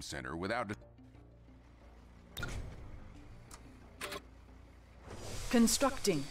comm center without... Constructing.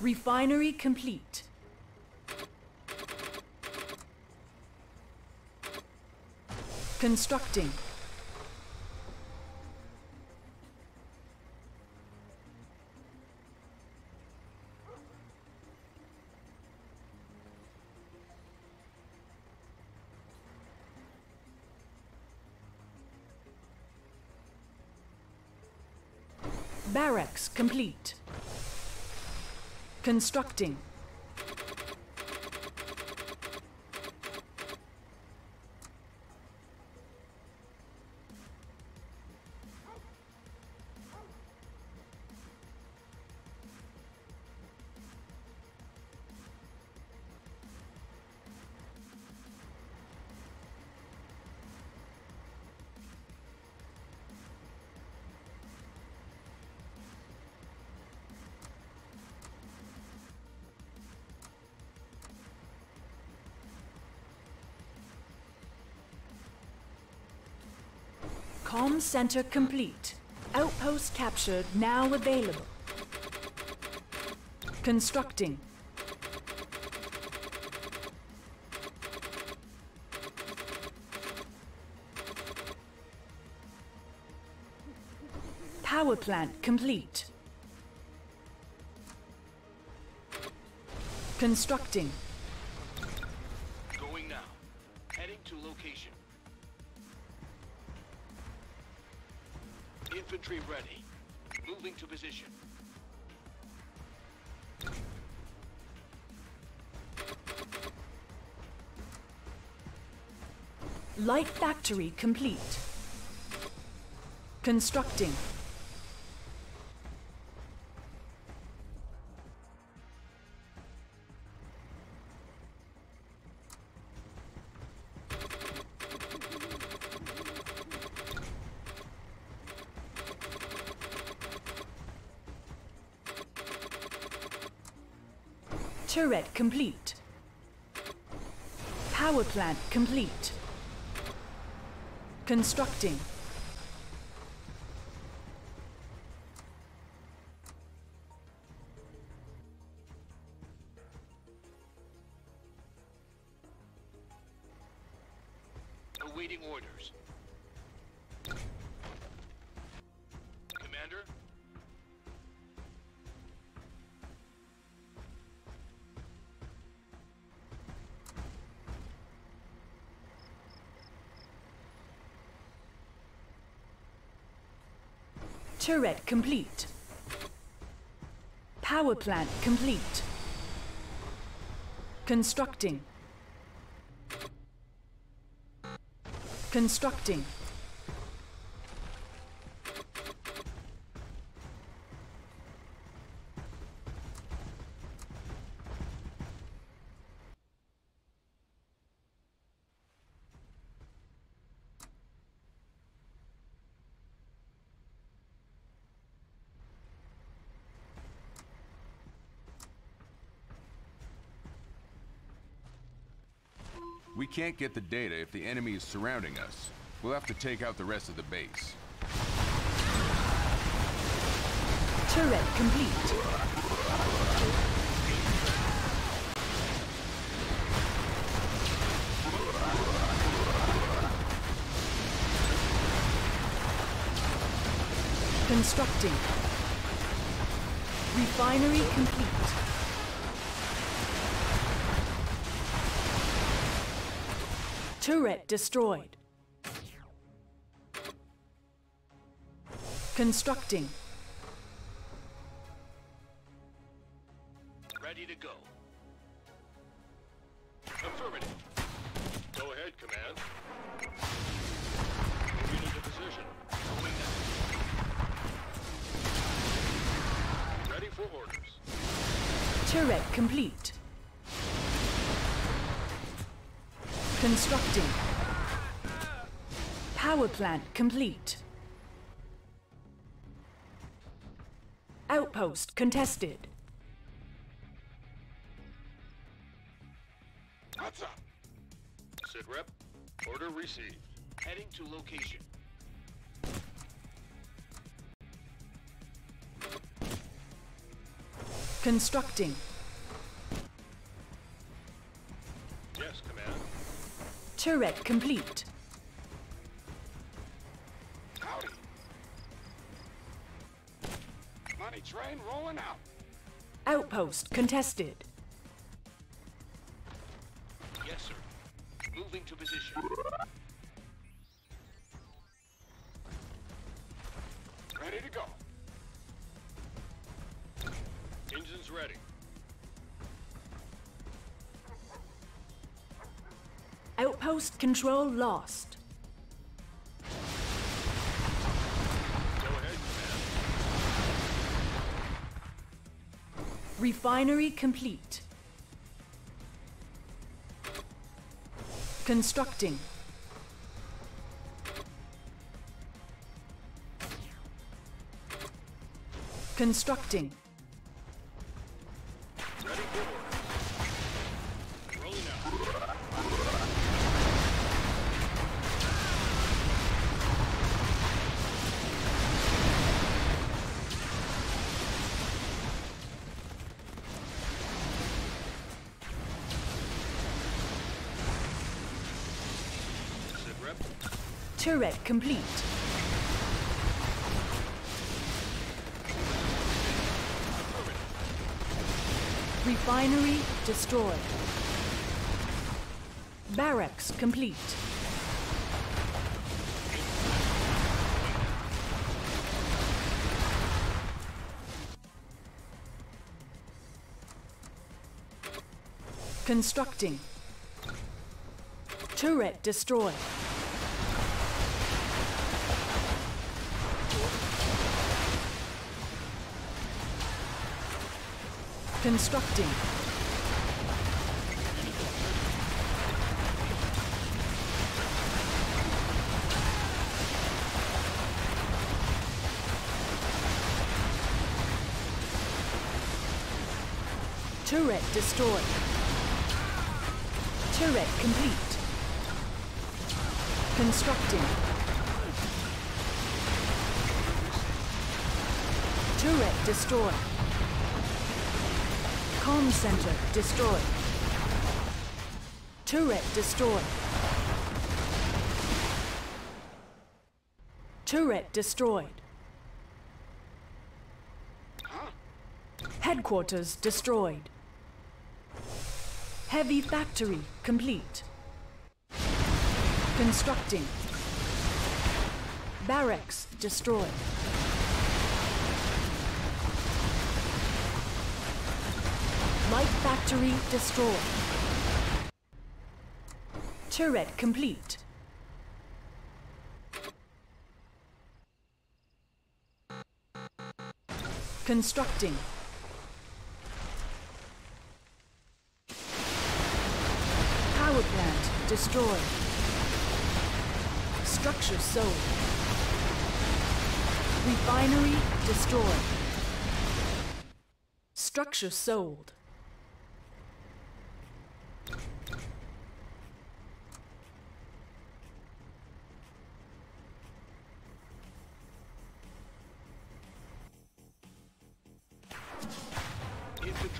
Refinery complete. Constructing. Barracks complete. Constructing. Com center complete. Outpost captured, now available. Constructing. Power plant complete. Constructing. Infantry ready. Moving to position. Light factory complete. Constructing. Turret complete. Power plant complete. Constructing. Awaiting orders. Turret complete. Power plant complete. Constructing. Constructing. We can't get the data if the enemy is surrounding us. We'll have to take out the rest of the base. Turret complete. Constructing. Refinery complete. Turret destroyed. Constructing. Ready to go. Affirmative. Go ahead, Command. Moving into position. Ready for orders. Turret complete. Constructing. Power plant complete. Outpost contested. What's up? Sit rep. Order received. Heading to location. Constructing. Yes, command. Turret complete. Howdy. Money train rolling out. Outpost contested. Yes, sir. Moving to position. Ready to go. Engines ready. Outpost control lost. Ahead. Refinery complete. Constructing. Constructing. Turret complete. Refinery destroyed. Barracks complete. Constructing. Turret destroyed. Constructing. Turret destroyed. Turret complete. Constructing. Turret destroyed. Comm center destroyed. Turret destroyed. Turret destroyed. Headquarters destroyed. Heavy factory complete. Constructing. Barracks destroyed. Light factory destroyed. Turret complete. Constructing. Power plant destroyed. Structure sold. Refinery destroyed. Structure sold.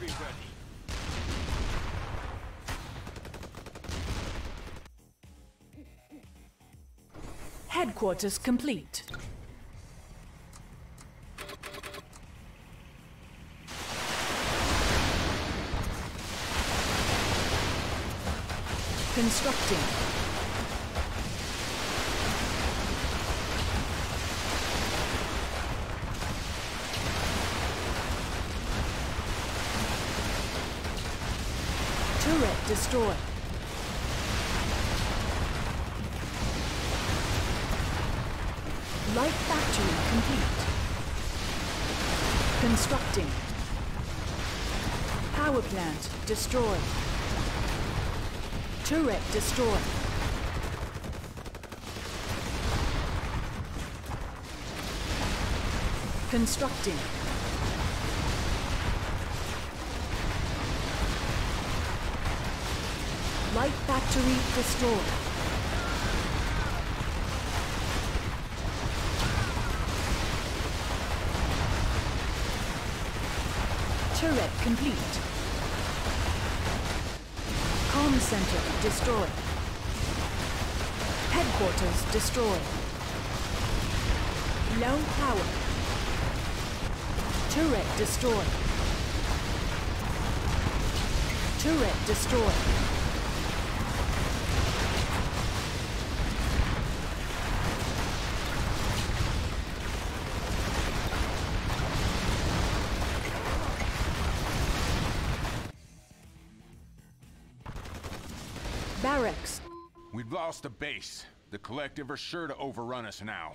Ready. Headquarters complete. Constructing. Turret destroyed. Light factory complete. Constructing. Power plant destroyed. Turret destroyed. Constructing. Light factory destroyed. Turret complete. Com center destroyed. Headquarters destroyed. Low power. Turret destroyed. Turret destroyed. Barracks. We've lost the base. The Collective are sure to overrun us now.